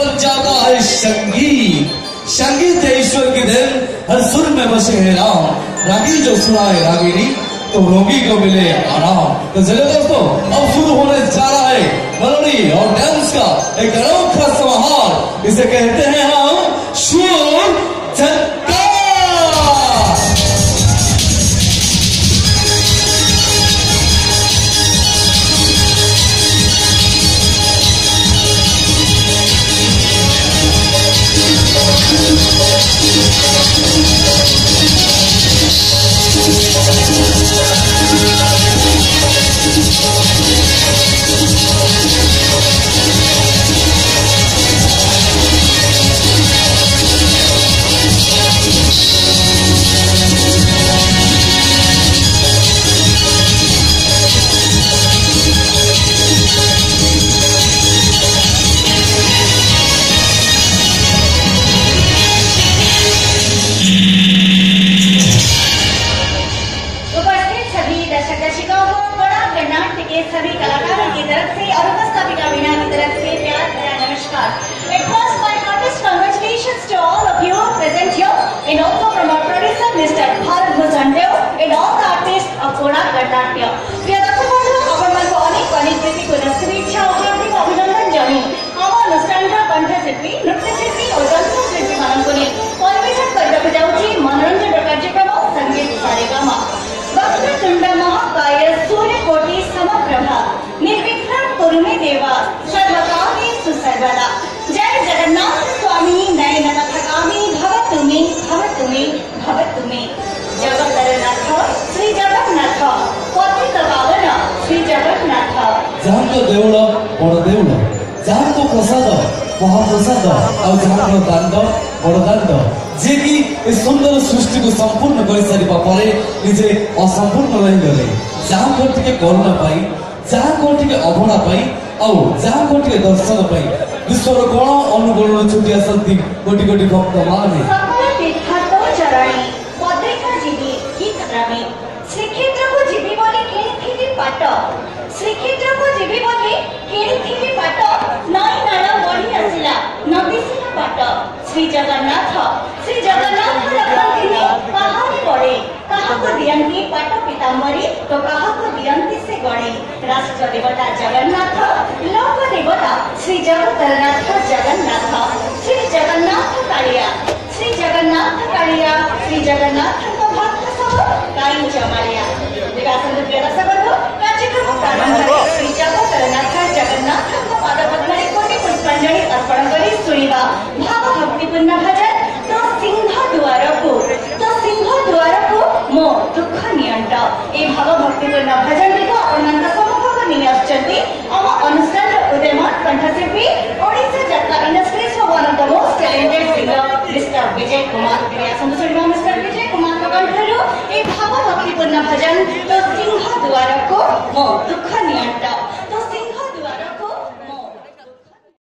पर ज्यादा है संगीत संगीत है ईश्वर की देन हर सुर में बसे है राम रागी जो सुना है रागिनी तो रोगी को मिले आराम तो चले दोस्तों अब शुरू होने जा रहा है मरणी और डांस का एक अनोखा समाहार इसे कहते हैं हम श्री ଯାହାଙ୍କ ଦେଉଳ ବଡ଼ ଦେଉଳ ଯାହାଙ୍କ ପ୍ରସାଦ ମହାପ୍ରସାଦ ଆଉ ଯାହାଙ୍କର ଦାଣ୍ଡ ବଡ଼ ଦାଣ୍ଡ ଯିଏକି ଏ ସୁନ୍ଦର ସୃଷ୍ଟିକୁ ସମ୍ପୂର୍ଣ୍ଣ କରିସାରିବା ପରେ ନିଜେ ଅସମ୍ପୂର୍ଣ୍ଣ ରହିଗଲେ ଯାହାଙ୍କ ଟିକେ କରୁଣା ପାଇଁ ଯାହାଙ୍କ ଟିକେ ଅବଢ଼ା ପାଇଁ ଆଉ ଯାହାଙ୍କ ଟିକେ ଦର୍ଶନ ପାଇଁ ବିଶ୍ୱର କଣ ଅନୁକୋଣରୁ ଛୁଟି ଆସନ୍ତି କୋଟି କୋଟି ଭକ୍ତ ମାନେ ପାଟ ଶ୍ରୀକ୍ଷେତ୍ରକୁ ଯିବି ବୋଲି କିଣିଥିଲି ବାଟ ନଈ ନାଳ ବଢ଼ି ଆସିଲା ନଦୀଶିର ବାଟ ଶ୍ରୀ ଜଗନ୍ନାଥ ଶ୍ରୀ ଜଗନ୍ନାଥ ରଖନ୍ତିନି କାହାରି ବଳେ କାହାକୁ ଦିଅନ୍ତି ପାଟ ପିତାମ୍ବରୀ ତ କାହାକୁ ଦିଅନ୍ତି ସେ ଗଣେ ରାଷ୍ଟ୍ର ଦେବତା ଜଗନ୍ନାଥ ଲୋକ ଦେବତା ଶ୍ରୀ ଜଗତନାଥ ଜଗନ୍ନାଥ ଶ୍ରୀ ଜଗନ୍ନାଥ କାଳିଆ ଶ୍ରୀ ଜଗନ୍ନାଥ କାଳିଆ ଶ୍ରୀ ଜଗନ୍ନାଥଙ୍କ ଭକ୍ତ ସବୁ କାଇଁ ଜମାଳିଆ ଦେଖା ଆସନ୍ତୁ ପ୍ରିୟ ଦର୍ଶକ ಶ್ರೀಜಾತ ಶರಣಾರ್ಥ ಜಗನ್ನಾಥ ಪಾದಪದ್ಮನೆ ಕೋಟಿ ಪುಷ್ಪಾಂಜಲಿ ಅರ್ಪಣ ಕರಿ ಸುಳಿವ ಭಾವ ಭಕ್ತಿ ಪೂರ್ಣ ಭಜನ್ ତ ସିଂହ ଦ୍ୱାରକୁ ତ ସିଂହ ଦ୍ୱାରକୁ ମୋ ଦୁଃଖ ନିଅଣ୍ଟ ଏ ଭାବ ଭକ୍ତିପୂର୍ଣ୍ଣ ଭଜନଟିକୁ ଆପଣମାନଙ୍କ ସମ୍ମୁଖକୁ ନେଇ ଆସୁଛନ୍ତି ଆମ ଅନୁଷ୍ଠାନର ଉଦୟମାନ କଣ୍ଠଶିଳ୍ପୀ ଓଡ଼ିଶା ଯାତ୍ରା industries O one of the most talented singer mister Bijay Kumar ଫେରି ଆସନ୍ତୁ ଶୁଣିବା ମିଷ୍ଟର ବିଜୟ କୁମାରଙ୍କ କଣ୍ଠରୁ ଏ ଭାବ ଭକ୍ତିପୂର୍ଣ୍ଣ ଭଜନ ତ ସିଂହ 哦，都快。